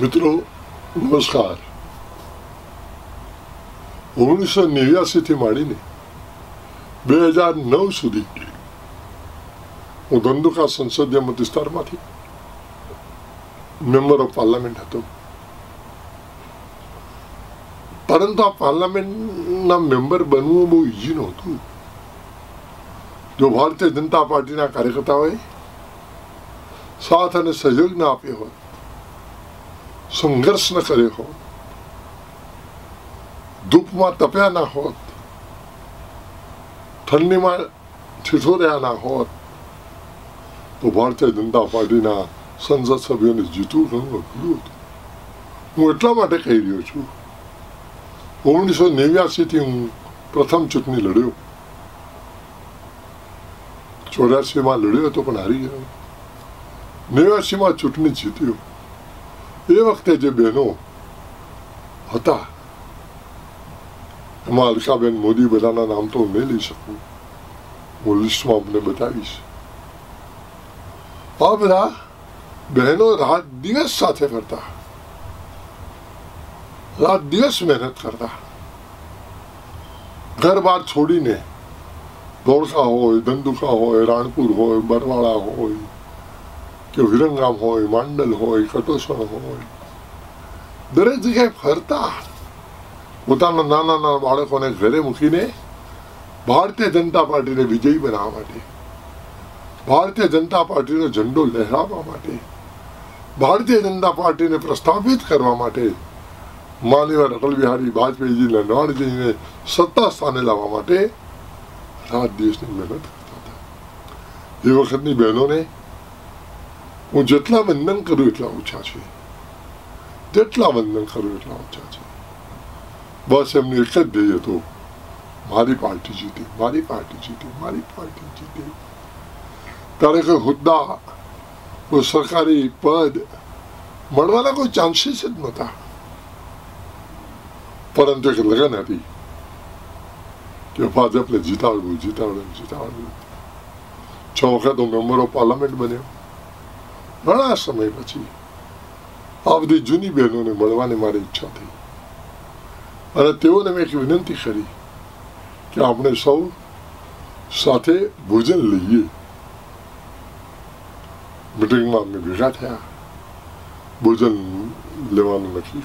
મિત્રો, નમસ્કાર. ઓગણીસો નેવ્યાસીથી માંડીને બે હજાર નવ સુધી હું ધંધુકા સંસદીય મત વિસ્તારમાંથી મેમ્બર ઓફ પાર્લામેન્ટ હતો. પરંતુ આ પાર્લામેન્ટના મેમ્બર બનવું બહુ ઇઝી નહોતું. જો ભારતીય જનતા પાર્ટીના કાર્યકર્તાઓએ સાથ અને સહયોગ ના આપ્યો હોત સંઘર્ષ ન કર્યો હોત, ધૂપમાં તપ્યા ના હોત, ઠંડીમાં ઠીઠોર્યા ના હોત, તો ભારતીય જનતા પાર્ટીના સંસદ સભ્યોને જીતવું ઘણું અઘરું હતું. હું એટલા માટે કહી રહ્યો છું. ઓગણીસો નેવ્યાસીથી હું પ્રથમ ચૂંટણી લડ્યો. ચોર્યાસીમાં લડ્યો હતો પણ હારી ગયો. નેવ્યાસીમાં ચૂંટણી જીત્યો. એ વખતે જે બહેનો હતા એમાં અલકાબેન મોદી બધાના નામ તો નહીં લઈ શકું હું લિસ્ટમાં અમને બતાવીશ આ બધા બહેનો રાત દિવસ સાથે કરતા રાત દિવસ મહેનત કરતા ઘર બાર છોડીને ધોળકા હોય ધંધુકા હોય રાણપુર હોય બરવાળા હોય કે વિરંગામ હોય માંડલ હોય કટોસણ હોય દરેક જગ્યાએ ફરતા પોતાના નાના નાના બાળકોને ઘરે મૂકીને ભારતીય જનતા પાર્ટીને વિજયી બનાવવા માટે ભારતીય જનતા પાર્ટીનો ઝંડો લહેરાવવા માટે ભારતીય જનતા પાર્ટીને પ્રસ્થાપિત કરવા માટે માનીવાર અટલ બિહારી વાજપેયીજી નવાણજીને સત્તા સ્થાને લાવવા માટે રાત દિવસની મહેનત કરતા હતા એ વખતની બહેનોને હું જેટલા વંદન કરું એટલા ઓછા છે જેટલા વંદન કરું એટલા ઓછા છે બસ એમનું એક જ ધ્યેય હતું મારી પાર્ટી જીતી મારી પાર્ટી જીતી મારી પાર્ટી જીતી ત્યારે કોઈ હોદ્દા કોઈ સરકારી પદ મળવાના કોઈ ચાન્સીસ જ નહોતા પરંતુ એક લગન હતી કે ભાજપને જીતાડવું જીતાડવું જીતાડવું છ વખત હું મેમ્બર ઓફ પાર્લામેન્ટ બન્યો ઘણા સમય પછી આ બધી જૂની બહેનોને મળવાની મારી ઈચ્છા થઈ. અને તેઓને મેં એક વિનંતી કરી કે આપણે સૌ સાથે ભોજન લઈએ. મિટિંગમાં અમે ભેગા થયા. ભોજન લેવાનું નક્કી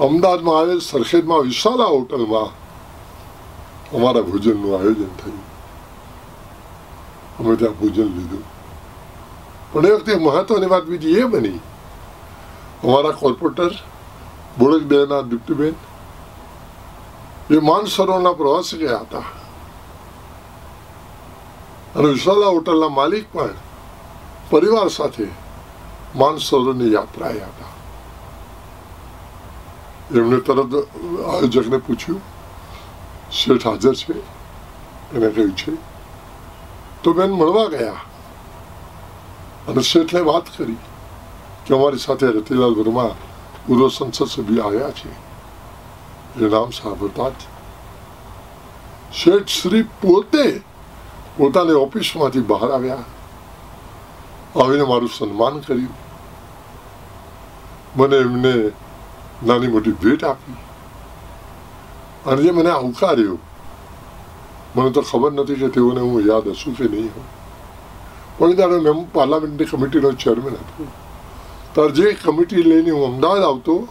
અમદાવાદમાં આવેલ સરખેજમાં વિશાલા હોટલમાં અમારા ભોજનનું આયોજન થયું. અમે ત્યાં ભોજન લીધું. પણ એ વખતે મહત્વની વાત બીજી એ બની. અમારા કોર્પોરેટર બોળકદેવના દીપ્તિબેન, એ માનસરોવરના પ્રવાસ ગયા હતા. અને વિશાલા હોટલના માલિક પણ પરિવાર સાથે માનસરોવરની યાત્રાએ હતા. એમણે તરત આયોજકને પૂછ્યું, શેઠ હાજર છે? એને કહ્યું છે? તો બેન મળવા ગયા. અને શેઠે વાત કરી કે અમારી સાથે રતિલાલ વર્મા પૂર્વ સંસદ સભ્ય આવ્યા છે. એ નામ સાંભળતા જ શેઠ શ્રી પોતે પોતાની ઓફિસમાંથી બહાર આવ્યા. આવીને મારું સન્માન કર્યું. મને એમને નાની મોટી ભેટ આપી. અને જે મને આવકાર્યો, મને તો ખબર નથી કે તેઓને હું યાદ હશું કે નહીં હોય મેં પાર્લામેન્ટની કમિટીનો ચેરમેન હતો. ત્યારે જે કમિટી લઈને હું અમદાવાદ આવતો,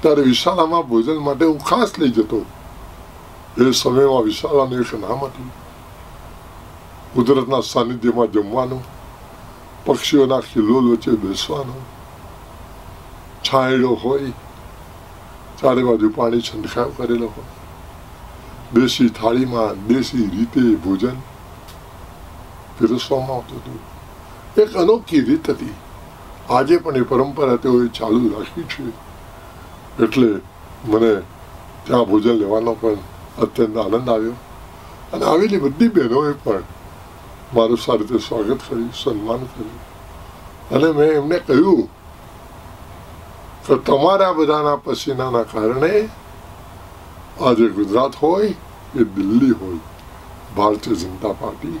ત્યારે વિશાલામાં ભોજન માટે હું ખાસ લઈ જતો. એ સમયમાં વિશાલાનું એક નામ હતું. કુદરતના સાનિધ્યમાં જમવાનું, પક્ષીઓના ખિલ્લોલ વચ્ચે બેસવાનું. છાંયડો હોય, ચારે બાજુ પાણી છંટકાવ કરેલો હોય. દેશી થાળીમાં દેશી રીતે ભોજન પીરસવામાં આવતું હતું. એક અનોખી રીત હતી? આજે પણ એ પરંપરા તેઓએ ચાલુ રાખી છે. એટલે મને ત્યાં ભોજન લેવાનો પણ અત્યંત આનંદ આવ્યો. અને આવેલી બધી બહેનોએ પણ મારું સારી રીતે સ્વાગત કર્યું, સન્માન કર્યું. અને મેં એમને કહ્યું કે તમારા બધાના પસીનાના કારણે આજે ગુજરાત હોય કે દિલ્હી હોય, ભારતીય જનતા પાર્ટી